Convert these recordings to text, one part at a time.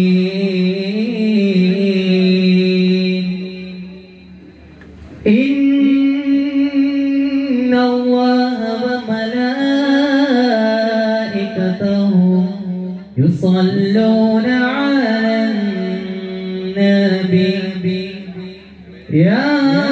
إن الله وملائكته يصلون على النبي. يا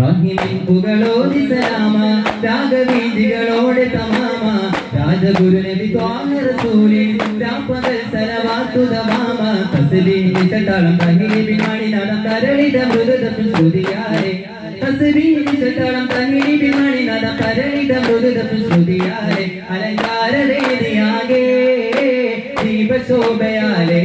റാഹിമിൻ രാഗവീതികളോടെ തമാമ. രാജഗുരു നബി ത്വാഹ റസൂലിൻ രാപ്പകൽ സലവാത്തു ദമാമ തസ്ബീഹി ചണ്ടാളം തഹിരി ബിമാണി നടം കരളിത മൃദുതത്തിൽ ശ്രുതിയാരെ തസ്ബീഹി ചണ്ടാളം തഹിരി ബിമാണി നടം കരളിത മൃദുതത്തിൽ ശ്രുതിയാരെ അലങ്കാര വേദിയാകെ ദീപശോഭയാലേ.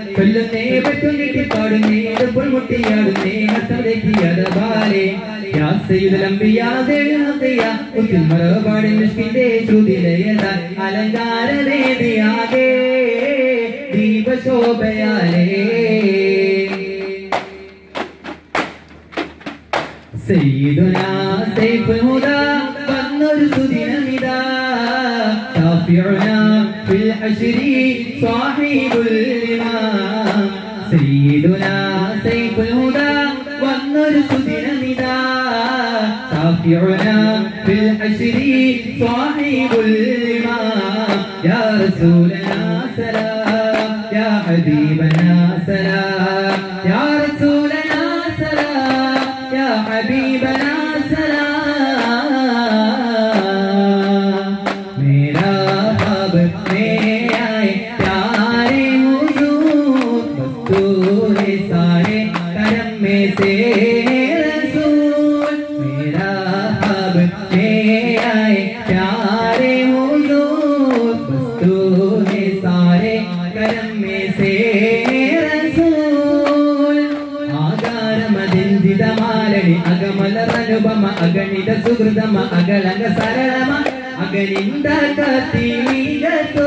കൊല്ലുന്നേ പറ്റും പാടുന്നേ പൊൽമുട്ടിയാടുന്നേ അർത്ഥമെത്തിയതവാരെ യാ സയ്യിദുൽ അംബിയാ ദേഹതയ ഉത്തിൽ മറപാടിൻ മിസ്കിന്റെ ശ്രുതിലയത അലങ്കാര വേദിയാകെ ദീപശോഭയാലേ. ഫിൽ ഹശ്രി സാഹിബുൽ ഇമാം സയ്യിദുനാ സൈഫുൽ ഹുദാ വന്നൊരു സുദിനമിതാ ഷാഫിഉനാ ഫിൽ ഹശ്രി സാഹിബുൽ ഇമാം യാ റസൂലനാ സലാം അകമലറനുപമ അഗണിത സുഹൃതമ അകളങ്ക സരളമ അഗനിന്ദ കത്തിമികത്തോർ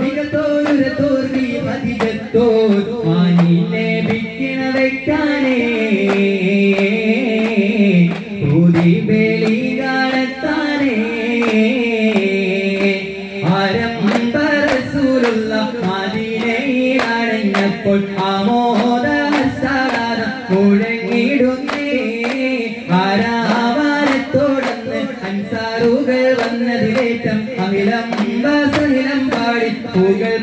മികത്തോരുരത്തോർ നീ മതികത്തോർ മാനിന്നെ വിക്കിണ വെക്കാനേ. ഊതി ബേലി മുഴങ്ങിടുന്നേ ആരാവാരത്തോടന്ന് അൻസാറുകൾ വന്നതിലേറ്റം അമിലം സഹിലം പാടി പൂകൾ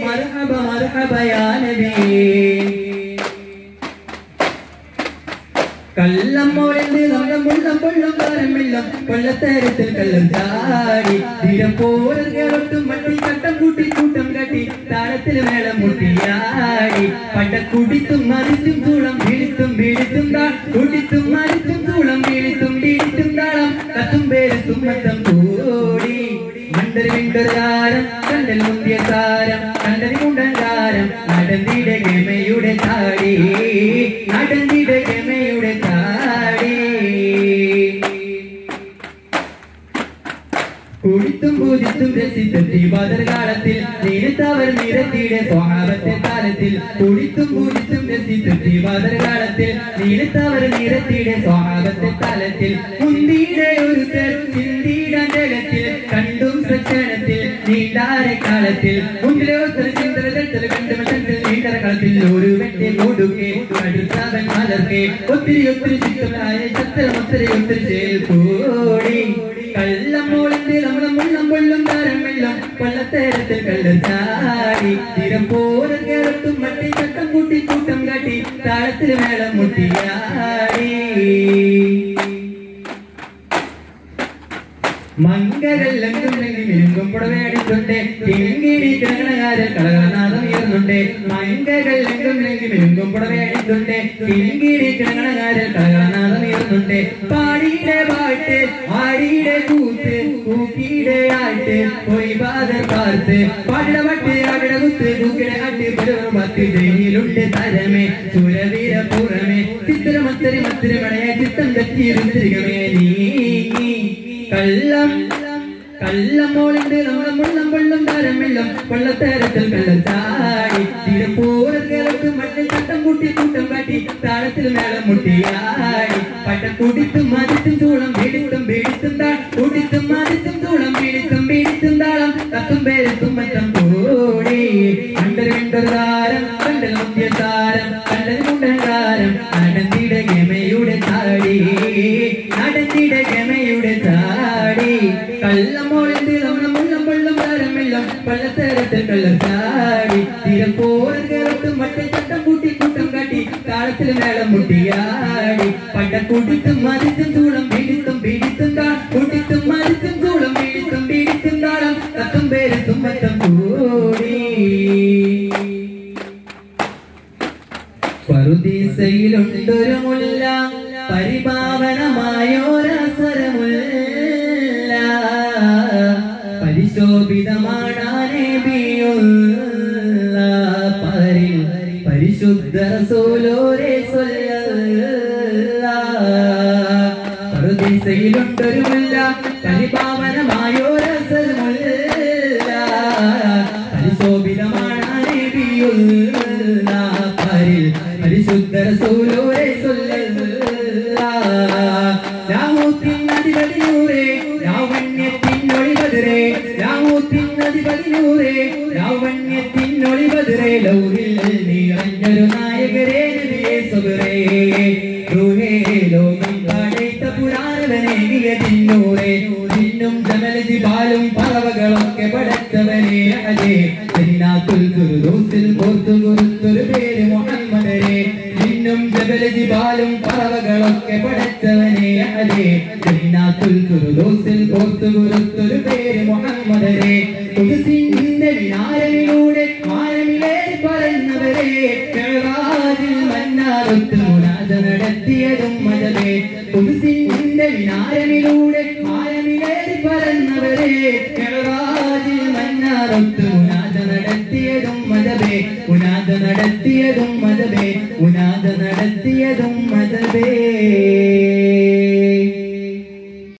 നബിനിധിയേ മർഹബ മർഹബയാ നബിയേ കള്ളം മോളെന്ന് നമ്മം മുള്ളം പൊള്ളും കാരമില്ലം കൊല്ലത്തേരത്തിൽ കള്ളം ചാടി. തീരം പോലും മട്ടി കട്ടം കൂട്ടി കൂട്ടം കട്ടി. താളത്തിൽ മേളം മുട്ടിയാടി പട്ട കുടിത്തും മറിച്ചും ചൂളം വീഴിത്തും വീഴിത്തും താ കുടിത്തും മറിച്ചും താടി നടന്നിട രമയുടെ താടി. കുഴിത്തും പൂജിത്തും രസിത്തെത്തി ബദർകാലത്തിൽ നേരത്തവർ നിരത്തിയുടെ സ്വഭാവത്തെ കാലത്തിൽ കുഴിത്തും പൂജിത്തും രസിത്തെത്തി ബദർകാലത്തിൽ നേരത്തവർ നിരത്തിയുടെ സ്വഭാവത്തെ കാലത്തിൽ കുന്തിയുടെ ഒരു തെരുന്തിയുടെ കണ്ടും സക്ഷണത്തിൽ നീണ്ടാരെ കാലത്തിൽ മുന്നിലോത്തര ചിന്തരത്തിൽ ഒരു വെട്ടി കൊടുക്കെ അടുത്തവൻ മലർക്കെ. ഒത്തിരി ഒത്തിരി ചിത്രമായ ചിത്രം ഒത്തിരി ഒത്തിരി ചേൽക്കോടി കള്ളം മോളത്തിൽ നമ്മളും മുള്ളം കൊള്ളും താരം വെള്ളം കൊള്ളത്തേരത്തിൽ കള്ളർ ചാടി തീരം പോലെ കേരളത്തും മട്ടി ചട്ടം കൂട്ടി കൂട്ടം കാട്ടി. താഴത്തിൽ മേളം മുട്ടിയാടി. മങ്കരെല്ലാം മിനുങ്കും പുടവേടിട്ടുണ്ട് തിങ്ങിടി കിടങ്ങണകാരൻ കളകളനാഥം ഉയർന്നുണ്ട്. മങ്കരെല്ലാം മിനുങ്കും പുടവേടിട്ടുണ്ട് തിങ്ങിടി കിടങ്ങണകാരൻ കളകളനാഥം ഉയർന്നുണ്ട്. പാടിയുടെ പാട്ട് ആടിയുടെ കൂത്ത് കൂക്കിയുടെ ആട്ട് പോയി ബാധർ പാർത്ത്. പാടിട പട്ട് ആടിട കുത്ത് കൂക്കിടെ തരമേ സുരവീര പുറമേ. ചിത്രമത്തരി മത്തിരമണയെ ചിത്തം തെറ്റിയിരുന്നിരിക്കമേ നീ കള്ളം കള്ളം മോളിന്റെ നമ്മുടെ മുള്ളം വെള്ളം താരം വെള്ളം. വെള്ളത്തേരത്തിൽ വെള്ളം ചാടി. തിരപ്പൂരം കേരളത്തിൽ മറ്റേ ചട്ടം കൂട്ടി കൂട്ടം കാട്ടി താളത്തിൽ മേളം മുട്ടിയാടി. പട്ട കുടിത്തും മതിത്തും ചൂളം വീടിത്തും വീടിത്തും താ കുടിത്തും മതിത്തും ചൂളം വീടിത്തും വീടിത്തും താളം. തത്തും പേരത്തും പള്ളത്തേരത്തിൽ കള്ളം ചാടി തിരപ്പോരം കേരളത്തും മറ്റേ ചട്ടം കൂട്ടി കൂട്ടം കാട്ടി താളത്തിൽ മേളം മുട്ടിയാടി. പട്ട കൂട്ടിത്തും മതിത്തും ചൂളം പീഡിത്തും പീഡിത്തും താ കൂട്ടിത്തും മതിത്തും ചൂളം പീഡിത്തും പീഡിത്തും താളം തത്തും പേരത്തും മറ്റം കൂടി. പറുദീസയിലുണ്ടൊരു മുല്ല പരിപാവനമായോരസരമുല്ല പരിശുദ്ധ റസൂലോരെ പറുദീസയിലുണ്ടൊരു മുല്ല രാമൂത്തിനധിപതിനൂറേ ലാവണ്യത്തിനൊളിവതിരേ രാമൂത്തിനധിപതിനൂറേ ലാവണ്യത്തിനൊളിവതിരേ റൂഹേ ലോകം പടൈത്ത പുരാണവനേകിയ തിന്നൂറേ നിന്നും ജമലജി പാലും പറവകളൊക്കെ പടച്ചവനെ അജേ ജന്നാത്തുൽ ഫിർദൗസിൽ കോർത്തു കുറുത്തൊരു പേര് മുഹമ്മദരെ നിന്നും ജബലജി പാലും പറവകളൊക്കെ പടച്ചവനെ അജേ ജന്നാത്തുൽ ഫിർദൗസിൽ കോർത്തു കുറുത്തൊരു പേര് മുഹമ്മദരെ കുതിസിന്റെ വിനാരമിലൂടെ മാനമിലേറി പറയുന്നവരെ നടത്തിയതും മതമേ. കുതിസിന്റെ വിനാരമിലൂടെ ആരമിലേറി പരന്നവരെ. മെഹറാജിൽ മന്നാറൊത്ത് ഉനാദ നടത്തിയതും മതമേ. ഉനാദ നടത്തിയതും